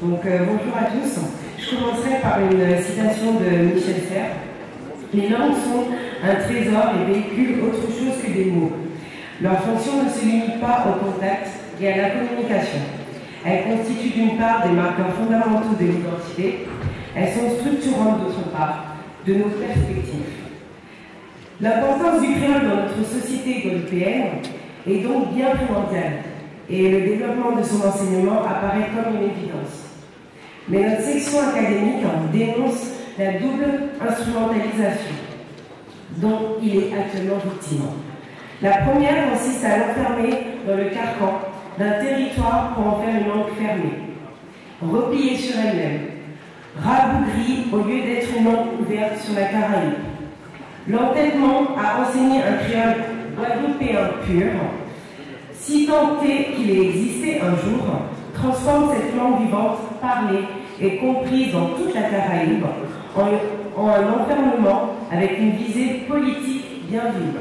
Donc euh, bonjour à tous. Je commencerai par une citation de Michel Serres. Les langues sont un trésor et véhiculent autre chose que des mots. Leur fonction ne se limite pas au contact et à la communication. Elles constituent d'une part des marqueurs fondamentaux de l'identité. Elles sont structurantes d'autre part de nos perspectives. L'importance du créole dans notre société européenne est donc bien primordiale et le développement de son enseignement apparaît comme une évidence. Mais notre section académique dénonce la double instrumentalisation dont il est actuellement victime. La première consiste à l'enfermer dans le carcan d'un territoire pour en faire une langue fermée, repliée sur elle-même, rabougrie au lieu d'être une langue ouverte sur la Caraïbe. L'entêtement à enseigner un créole guadeloupéen pur, si tant est qu'il ait existé un jour, transforme cette langue vivante, parlée et comprise dans toute la Caraïbe en, un enfermement avec une visée politique bien vive.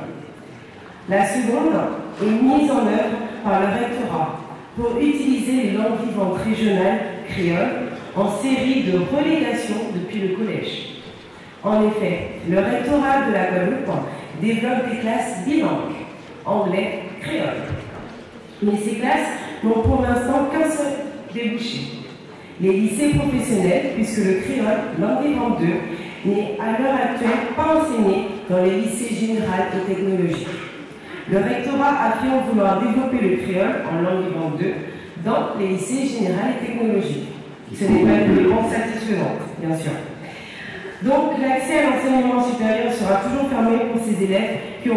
La seconde est mise en œuvre par le rectorat pour utiliser les langues vivantes régionales créoles en série de relégation depuis le collège. En effet, le rectorat de la Guadeloupe développe des classes bilingues, anglais, créole. Mais ces classes n'ont pour l'instant qu'un seul débouché. Les lycées professionnels, puisque le créole, langue vivante 2, n'est à l'heure actuelle pas enseigné dans les lycées généraux et technologiques. Le rectorat affirme vouloir développer le créole en langue vivante 2 dans les lycées généraux et technologiques. Ce n'est pas une réponse satisfaisante, bien sûr. Donc l'accès à l'enseignement supérieur sera toujours fermé pour ces élèves qui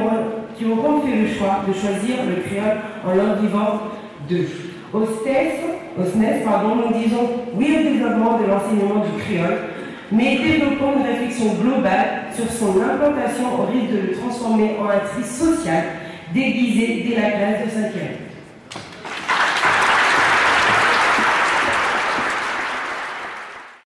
qui auront fait le choix de choisir le créole en langue vivante 2. Au SNES, nous disons oui au développement de l'enseignement du créole, mais développons une réflexion globale sur son implantation au risque de le transformer en actrice sociale déguisée dès la classe de 5e.